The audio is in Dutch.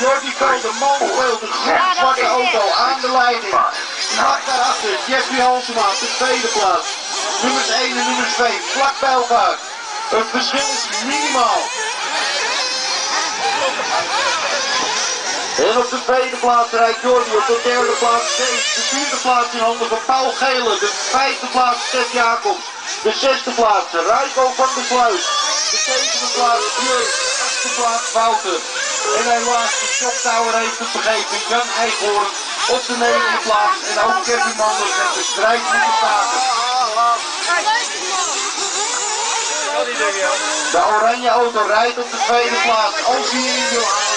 Jordi Kelder, Molenveld, een groene zwarte auto aan de leiding. Vlak daarachter, Jeffrey Halsema, de tweede plaats. Nummers 1 en nummers 2, vlak bij elkaar. Het verschil is minimaal. En op de tweede plaats rijdt Jordi, op de derde plaats Kees, de vierde plaats in handen van Paul Gele, de vijfde plaats Stef Jacobs, de zesde plaats Rijko van der Sluis, de zevende plaats Björn, de achtste plaats Wouter. En helaas de Shocktower heeft het vergeten, Jan Eichhoorn op de negende plaats en ook Kevin Manders heeft de strijd moeten staken. De oranje auto rijdt op de tweede plaats, ook hier in Johan.